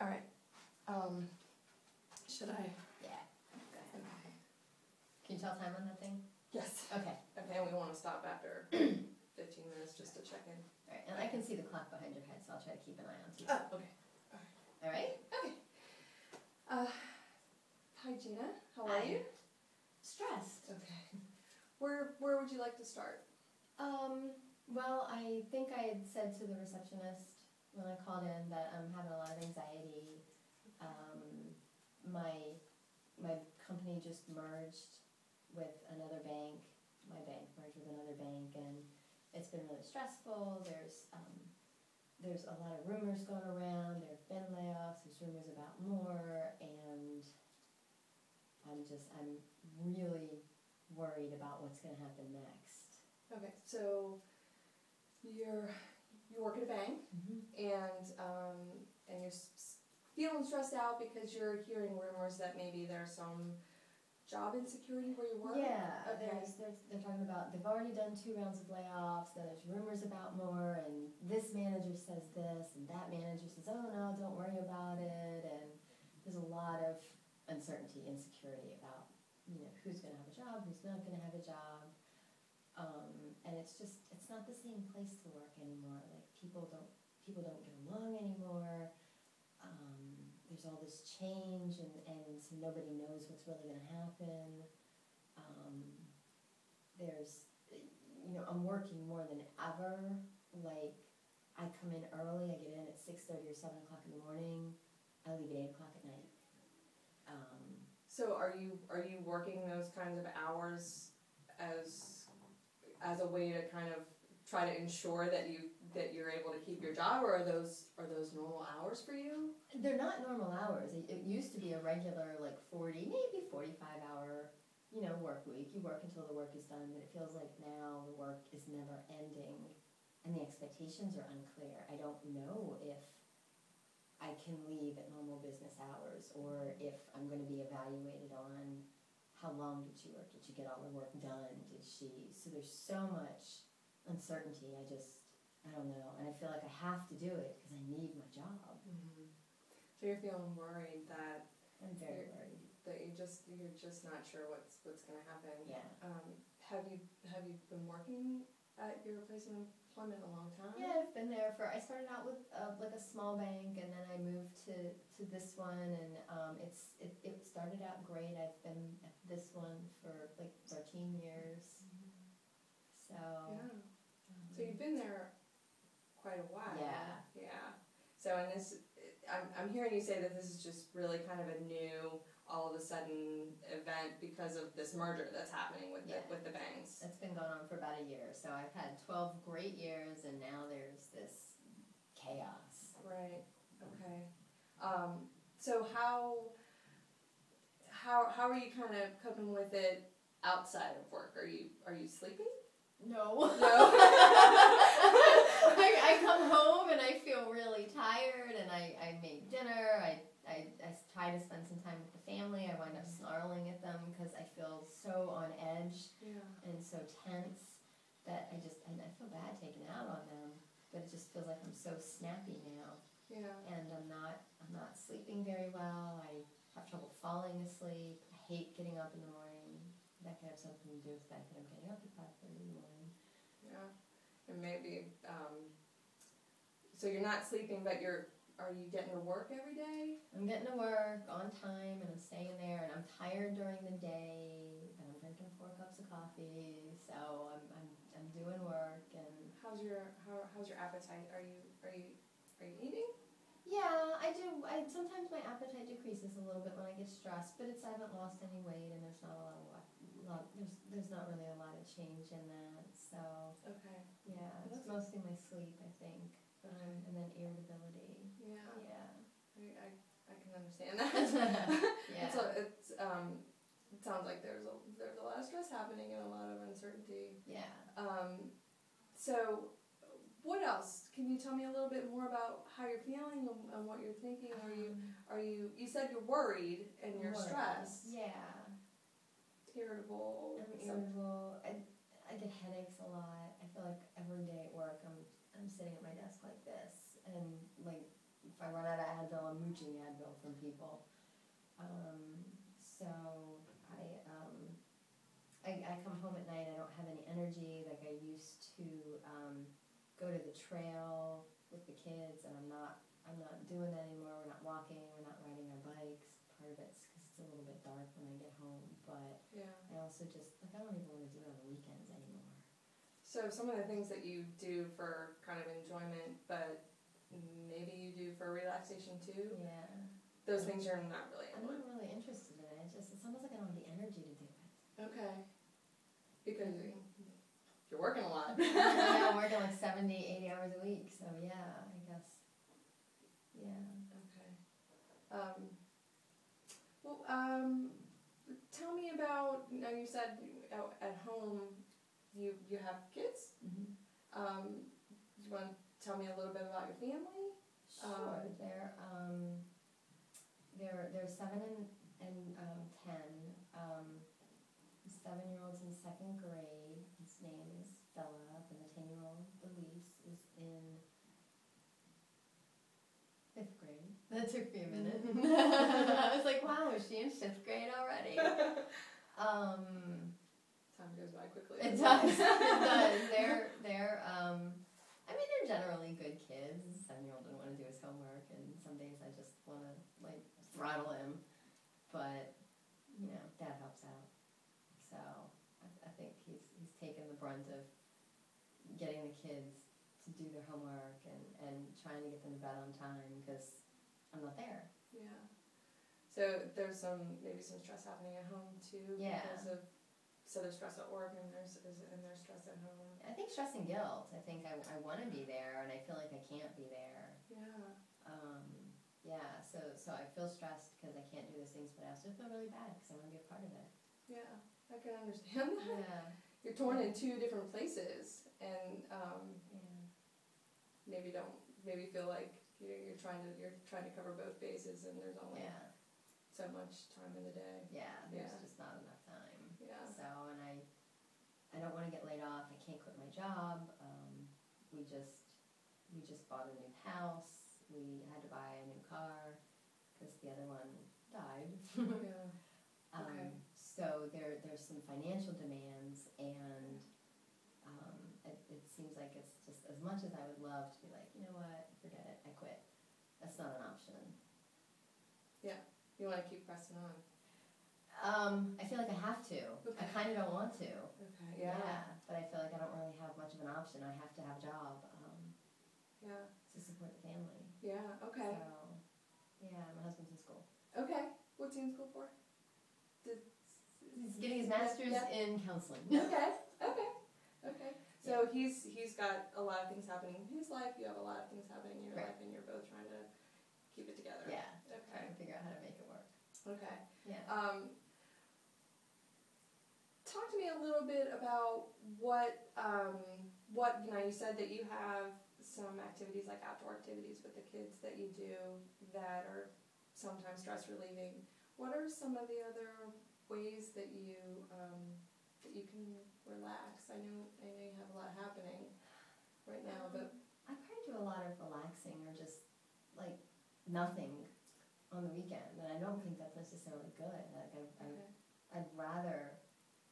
All right. Um, should I? Yeah. Go ahead. Okay. Can you tell time on that thing? Yes. Okay. Okay, and we want to stop after 15 minutes just to check in. All right. And I can see the clock behind your head, so I'll try to keep an eye on you. Oh, okay. All right. All right. Uh, hi, Gina. How are Hi. you? Stressed. Okay. Where Where would you like to start? Um. Well, I think I had said to the receptionist when I called in that I'm having a lot of anxiety. Um, my my company just merged with another bank. My bank merged with another bank, and it's been really stressful. There's um, there's a lot of rumors going around. There have been layoffs. There's rumors about more, and I'm just I'm really worried about what's going to happen next. Okay, so you're you work at a bank and um, and you're s- feeling stressed out because you're hearing rumors that maybe there's some job insecurity where you work. Yeah, Okay. there's, there's, they're talking about, they've already done two rounds of layoffs, then there's rumors about more, and this manager says this, and that manager says, oh no, don't worry about it, and there's a lot of uncertainty, insecurity about, you know, who's gonna have a job, who's not gonna have a job. Um, and it's just, it's not the same place to work anymore, like, people don't, people don't get along anymore. Um, there's all this change and, and nobody knows what's really gonna happen. Um, there's, you know, I'm working more than ever, like, I come in early, I get in at six thirty or seven o'clock in the morning, I leave at eight o'clock at night. Um, So are you are you working those kinds of hours as as a way to kind of try to ensure that you that you're able to keep your job, or are those are those normal hours for you? They're not normal hours. It, it used to be a regular, like forty, maybe forty-five hour, you know, work week. You work until the work is done, but it feels like now the work is never ending, and the expectations are unclear. I don't know if I can leave at normal business hours, or if I'm going to be evaluated on how long did she work? Did she get all the work done? Did she? So there's so much uncertainty. I just, I don't know, and I feel like I have to do it because I need my job. So you're feeling worried that I'm very worried. that you just you're just not sure what's what's going to happen. Yeah. Um, have you have you been working at your place of employment a long time? Yeah, I've been there for. I started out with uh, like a small bank, and then I moved to to this one, and um, it's it, it started out great. I've been at this one for like 13 years. So. Yeah. um, So you've been there quite a while. Yeah. Yeah. So and this, I'm I'm hearing you say that this is just really kind of a new, all of a sudden event because of this merger that's happening with Yeah. the with the banks. It's been going on for about a year. So I've had 12 great years, and now there's this chaos. Right. Okay. Um, so how how how are you kind of coping with it outside of work? Are you are you sleeping? No. No. I, I come home and I feel really tired, and I, I made dinner. I, I, I try to spend some time with the family. I wind up snarling at them because I feel so on edge Yeah. and so tense that I just and I feel bad taking out on them. But it just feels like I'm so snappy now, Yeah. and I'm not I'm not sleeping very well. I have trouble falling asleep. I hate getting up in the morning. That could have something to do with the fact that I'm getting up at five thirty in the morning. Yeah, and maybe, um, so you're not sleeping, but you're, are you getting to work every day? I'm getting to work on time and I'm staying there and I'm tired during the day, but I'm drinking four cups of coffee, so I'm, I'm, I'm doing work and How's your, how, how's your appetite? Are you, are you, are you eating? yeah, I do. I sometimes my appetite decreases a little bit when I get stressed, but it's I haven't lost any weight and there's not a lot of lot. There's there's not really a lot of change in that. So Okay. yeah, it's That's- mostly my sleep, I think, um, and then irritability. Yeah, Yeah, I, I, I can understand that. yeah. A, it's, um, it sounds like there's a, there's a lot of stress happening and a lot of uncertainty. yeah. Um, so, what else? Can you tell me a little bit more about how you're feeling and, and what you're thinking? Are you, are you, you said you're worried and you're Worried. stressed, Yeah. irritable. Irritable. Headaches a lot. I feel like every day at work I'm I'm sitting at my desk like this, and like if I run out of Advil, I'm mooching Advil from people. Um, so I, um, I, I come home at night, I don't have any energy, like I used to, um, go to the trail with the kids and I'm not, I'm not doing that anymore, we're not walking, we're not riding our bikes. Part of it's because it's a little bit dark when I get home, but Yeah. I also just, like, I don't even wanna do it on the weekends anymore. So some of the things that you do for kind of enjoyment, but maybe you do for relaxation too, Yeah. those things you're not really I'm not really interested in it. It's just it's almost like I don't have the energy to do it. Okay. Because you're working a lot. yeah, I'm working like 70, 80 hours a week, so yeah, I guess. Yeah. Okay. Um, well, um, tell me about. Now you said at, at home you you have kids. Mm-hmm. Um, you want to tell me a little bit about your family? Sure. Um, they're um, they're they're seven and and um, ten. Um, the seven year old's in second grade. His name is Philip, and the ten year old Elise is in fifth grade. That took me a minute. I was like, wow, is she in fifth grade already? Um, Time goes by quickly. it does. It does. They're they're um I mean they're generally good kids. Seven year old didn't want to do his homework and some days I just wanna like throttle him. But, you know, dad helps out. So I, I think he's he's taken the brunt of getting the kids to do their homework and, and trying to get them to bed on time because I'm not there. Yeah. So there's some maybe some stress happening at home too Yeah. because of so there's stress at work and there's and there's stress at home. I think stress and guilt. I think I, I want to be there and I feel like I can't be there. Yeah. Um, yeah, so so I feel stressed because I can't do those things, but I also feel really bad because I want to be a part of it. Yeah. I can understand that. Yeah, You're torn in two different places and um, yeah, maybe don't maybe feel like you're, you're trying to you're trying to cover both bases and there's only yeah, so much time in the day. yeah. There's Yeah. just not enough time. Yeah. So, and I, I don't want to get laid off. I can't quit my job. Um, we just, we just bought a new house. We had to buy a new car because the other one died. yeah. Um, Okay. So there, there's some financial demands, and um, it, it seems like it's just as much as I would love to be like, you know what, forget it, I quit. That's not an option. Yeah, you want to keep pressing on. Um, I feel like I have to. I kind of don't want to. Okay. Yeah. but I feel like I don't really have much of an option. I have to have a job um, Yeah. to support the family. Yeah. Okay. So, yeah, my husband's in school. Okay. What's he in school for? Did, He's getting his master's Yeah. in counseling. Okay. Okay. Okay. So he's he's got a lot of things happening in his life. You have a lot of things happening in your Right. life, and you're both trying to keep it together. Yeah, Okay. trying to figure out how to make it work. Okay. Yeah. Um, talk to me a little bit about what um, what you know. You said that you have some activities like outdoor activities with the kids that you do that are sometimes stress relieving. What are some of the other ways that you um, that you can relax? I know I know you have a lot happening right now, but I probably do a lot of relaxing or just like nothing on the weekend, and I don't think that's necessarily good. Like I, I okay. I'd rather,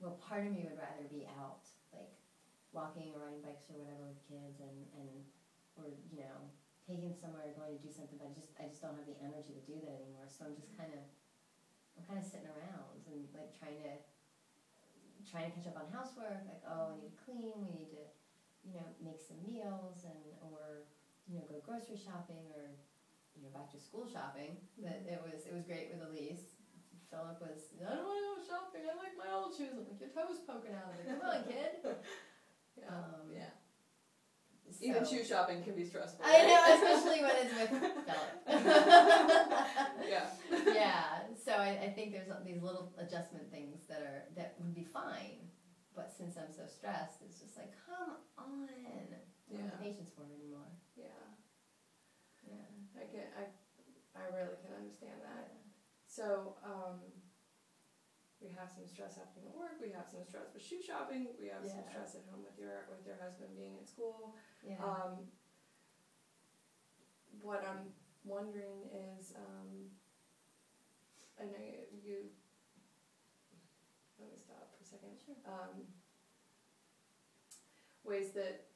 well, part of me would rather be out, like walking or riding bikes or whatever with kids, and and or you know taking somewhere or going to do something. But I just I just don't have the energy to do that anymore. So I'm just kind of I'm kind of sitting around and like trying to trying to catch up on housework. Like oh, we need to clean. We need to you know make some meals and or you know go grocery shopping or you know back to school shopping. That mm-hmm. it was it was great with Elise. Philip was, I don't want to go shopping. I like my old shoes. I'm like, your toes poking out. I'm like, come on, kid. Yeah. Um, yeah. Even shoe shopping can be stressful. I know, especially when it's with Philip. yeah. yeah. So I, I think there's these little adjustment things that are that would be fine, but since I'm so stressed, it's just like, come on. I don't have Yeah. patience for it anymore. Yeah. Yeah. I can I I really can understand that. So, um, we have some stress happening at work, we have some stress with shoe shopping, we have some stress at home with your with your husband being at school. Yeah. Um, what I'm wondering is, um, I know you, you, let me stop for a second. Sure. Um, ways that,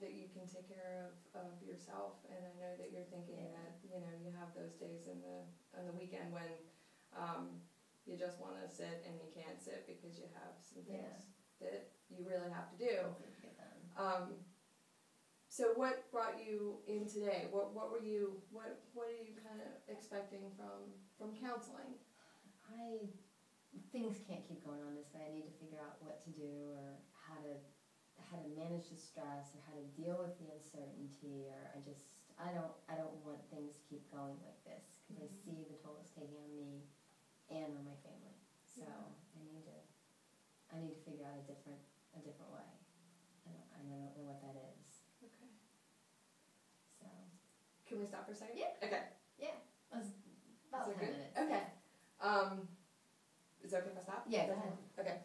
that you can take care of, of yourself, and I know that you're thinking Yeah. that, you know, you have those days in the, on the weekend when, um, you just wanna sit and you can't sit because you have some Yeah. things that you really have to do. Hopefully get done. Um, so what brought you in today? What what were you what what are you kind of expecting from from counseling? I things can't keep going on this way. I need to figure out what to do or how to how to manage the stress or how to deal with the uncertainty or I just I don't I don't want things to keep going like this because I Mhm. see the toll it's taking on me and on my family. So Yeah. I need to I need to figure out a different a different way. I don't, I don't know what that is. Okay. So Can we stop for a second? Yeah. Okay. yeah, was about Is it ten good? minutes. Okay. Um, is it okay if I stop? Yeah, go ahead. Okay.